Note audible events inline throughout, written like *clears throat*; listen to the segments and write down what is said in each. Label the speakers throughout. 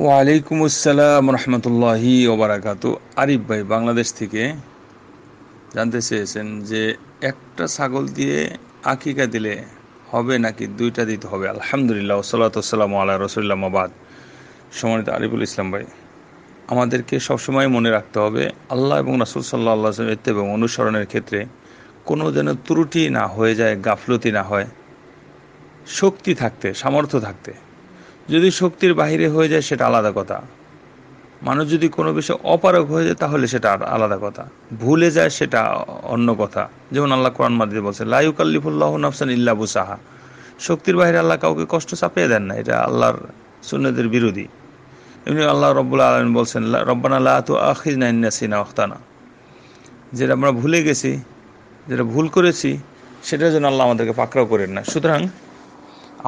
Speaker 1: ওয়ালাইকুম আসসালাম রহমতুল্লাহি ওবরাকাতু। আরিফ ভাই, বাংলাদেশ থেকে জানতে চেয়েছেন যে একটা ছাগল দিয়ে আকিকা দিলে হবে নাকি দুইটা দিতে হবে? আলহামদুলিল্লাহ সাল্লাতাম আল্লাহ রসুল্লাহ মাবাদ সম্মানিত আরিফুল ইসলাম ভাই, আমাদেরকে সবসময় মনে রাখতে হবে, আল্লাহ এবং রাসুল সাল্লাহ আল্লাহ এবং অনুসরণের ক্ষেত্রে কোনো যেন ত্রুটি না হয়ে যায়, গাফলতি না হয়, শক্তি থাকতে, সামর্থ্য থাকতে। যদি শক্তির বাহিরে হয়ে যায়, সেটা আলাদা কথা। মানুষ যদি কোনো বিষয় অপারক হয়ে যায়, তাহলে সেটা আলাদা কথা। ভুলে যায়, সেটা অন্য কথা। যেমন আল্লাহ কোরআন মাদিতে বলছে লাইকাল্লিফুল্লাহ নাফসান ইল্লা বুসাহা। শক্তির বাহিরে আল্লাহ কাউকে কষ্ট চাপিয়ে দেন না, এটা আল্লাহর সুন্নদের বিরোধী। এমনি আল্লাহ রব্বুল্লা আলম বলছেন রব্বানা আল্লাহ তো আখিজ নাইনাসিনা অখতানা যেটা আমরা ভুলে গেছি, যেটা ভুল করেছি, সেটার জন্য আল্লাহ আমাদেরকে পাকড়াও করেন না। সুতরাং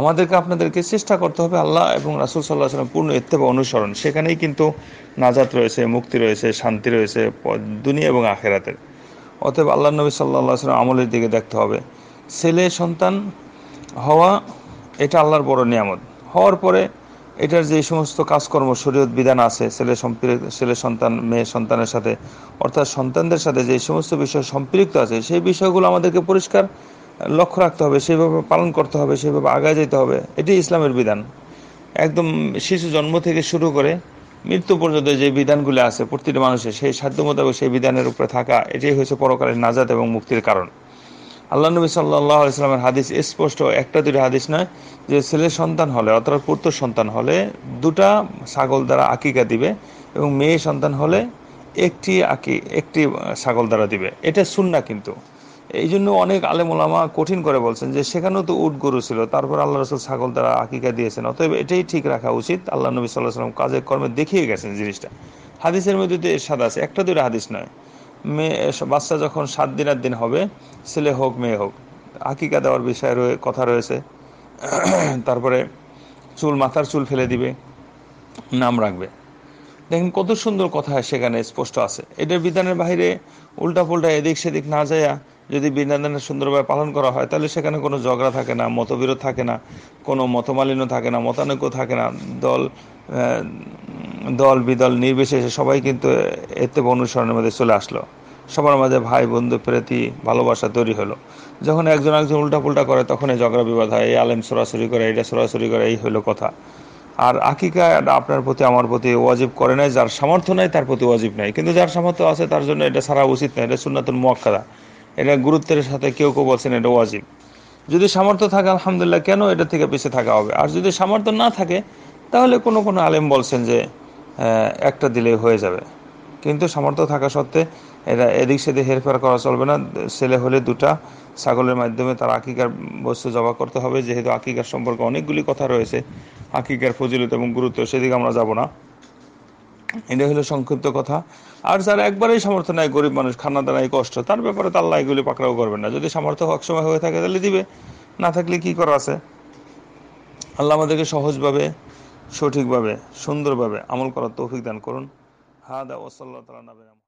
Speaker 1: আমাদেরকে আপনাদেরকে চেষ্টা করতে হবে আল্লাহ এবং রাসুল সাল্লাহ সাল্লাম পূর্ণ ইত্তেবা অনুসরণ। সেখানেই কিন্তু নাজাত রয়েছে, মুক্তি রয়েছে, শান্তি রয়েছে দুনিয়া এবং আখেরাতের। অতএব আল্লাহ নবী সাল্লাহ সাল্লাম আমলের দিকে দেখতে হবে। ছেলে, সন্তান হওয়া, এটা আল্লাহর বড় নিয়ামত। হওয়ার পরে এটার যে সমস্ত কাজকর্ম, শরীয়ত বিধান আছে, ছেলে ছেলে, সন্তান, মেয়ে, সন্তানের সাথে, অর্থাৎ সন্তানদের সাথে যে সমস্ত বিষয় সম্পৃক্ত আছে, সেই বিষয়গুলো আমাদেরকে পরিষ্কার লক্ষ্য রাখতে হবে সেইভাবে পালন করতে হবে সেইভাবে আগায় যেতে হবে। এটাই ইসলামের বিধান। একদম শিশু জন্ম থেকে শুরু করে মৃত্যু পর্যন্ত যে বিধানগুলো আছে প্রতিটি মানুষের, সেই সাধ্য মোতাবেক সেই বিধানের উপরে থাকা, এটাই হয়েছে পরকালের নাজাদ এবং মুক্তির কারণ। আল্লাহ নবী সাল্লাহ ইসলামের হাদিস স্পষ্ট, একটা দুটি হাদিস নয়, যে ছেলে সন্তান হলে অর্থাৎ পুত্র সন্তান হলে দুটা ছাগল দ্বারা আকিকা দিবে এবং মেয়ে সন্তান হলে একটি আকি, একটি ছাগল দ্বারা দিবে। এটা শুননা কিন্তু। এই জন্য অনেক আলেমোলামা কঠিন করে বলছেন যে সেখানেও তো উট গরু ছিল, তারপর আল্লাহ রসুল ছাগল তারা আকিকা দিয়েছেন, অতএব এটাই ঠিক রাখা উচিত। আল্লাহ নবী সাল্লাহ সাল্লাম কাজের কর্মে দেখিয়ে গেছেন জিনিসটা। হাদিসের মধ্যে তো এরশাদ আছে, একটা দুটো হাদিস নয়। মেয়ে বাচ্চা যখন সাত দিনের দিন হবে, ছেলে হোক, মেয়ে হোক, আকিকা দেওয়ার বিষয়ে রয়ে কথা রয়েছে। *clears throat* তারপরে চুল, মাথার চুল ফেলে দিবে, নাম রাখবে। দেখেন কত সুন্দর কথা সেখানে স্পষ্ট আছে। এটার বিধানের বাহিরে উল্টা পুল্টা এদিক সেদিক না যায়া যদি বিধানের সুন্দরভাবে পালন করা হয়, তাহলে সেখানে কোনো ঝগড়া থাকে না, মতবিরোধ থাকে না, কোনো মতমালিন্য থাকে না, মতানৈক্য থাকে না। দল দল, বিদল, নির্বিশেষে সবাই কিন্তু এতে অনুসরণের মধ্যে চলে আসলো। সবার মাঝে ভাই, বন্ধু, প্রীতি, ভালোবাসা তৈরি হলো। যখন একজন একজন উল্টাপুল্টা করে, তখন এই ঝগড়া বিবাদ হয়, এই আলেম সরাসরি করে এটা সরাসরি করে, এই হলো কথা। আর আকিকা আপনার প্রতি, আমার প্রতি ওয়াজিব করে নাই, যার সামর্থ্য নাই, তার প্রতি ওয়াজিব নাই। কিন্তু যার সামর্থ্য আছে, তার জন্য এটা সারা উচিত নয় এটা সুন্নাতুল মোয়াক্কাদা। এটা গুরুত্বের সাথে কেউ কেউ বলছেন এটা ওয়াজিব। যদি সামর্থ্য থাকে, আলহামদুলিল্লাহ, কেন এটা থেকে পিছিয়ে থাকা হবে? আর যদি সামর্থ্য না থাকে, তাহলে কোনো কোনো আলেম বলছেন যে একটা দিলে হয়ে যাবে। কিন্তু সামর্থ্য থাকা সত্ত্বে এটা এদিক সেদিক হেরফের করা চলবে না। ছেলে হলে দুটা, ছাগলের মাধ্যমে তার আকিকার বস্তু জবা করতে হবে। যেহেতু আকিকার সম্পর্কে অনেকগুলি কথা রয়েছে, আকিকার ফজিলত এবং গুরুত্ব, সেদিকে আমরা যাব না। এটা হলো সংক্ষিপ্ত কথা। আর যার একবারেই সামর্থ্য নাই, গরিব মানুষ, খানা দানায় কষ্ট, তার ব্যাপারে তো আল্লাহ এগুলি পাকড়াও করবেন না। যদি সামর্থ্য হক সময় হয়ে থাকে, তাহলে দিবে। না থাকলে কি করা আছে? আল্লাহ আমাদেরকে সহজভাবে, সঠিকভাবে, সুন্দরভাবে আমল করার তৌফিক দান করুন। হা দা ওসল্লা তালা নবীন